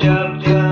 jump, jump.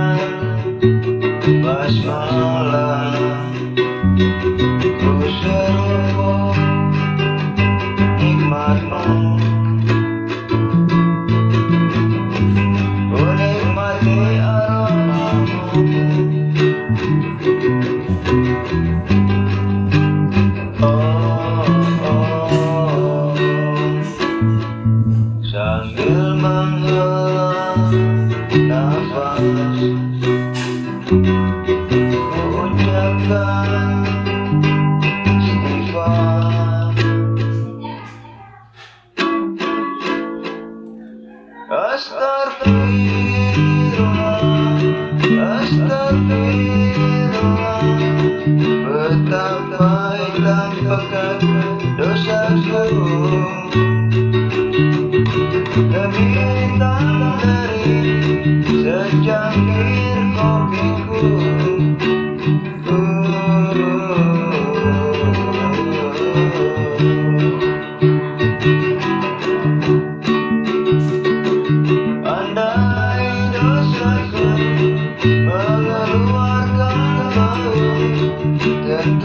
Astar. Astar.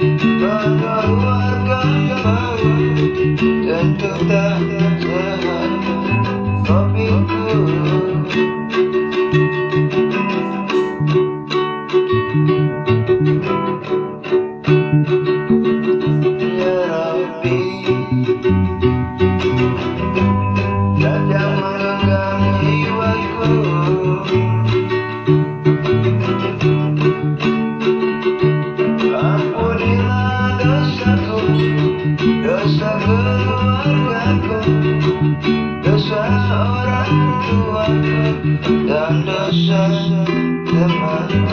Thank you. dosa orang tuaku dan dosa temanku